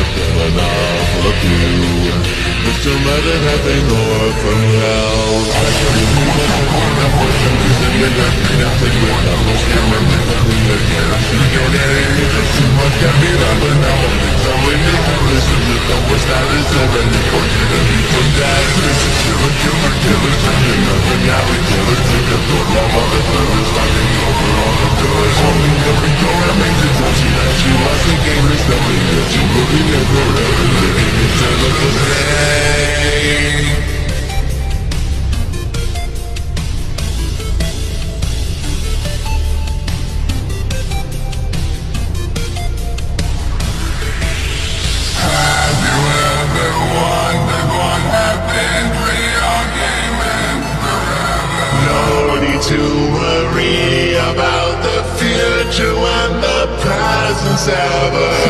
the end of the you Mr. Murder having or from hell I can remove it from the portion Losing it up, nothing with no more scamming Nothing again, I should get it It's can be done But now I'm in it Listen to the worst that is ever Unfortunately from that This is to worry about the future the present's ever.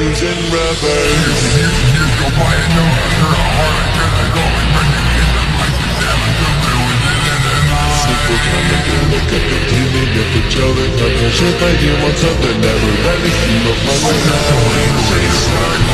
the reverse Before you come things in reverse Simple time to go look at the TV Get the children Come and shit like you want something that Never let me see no fun now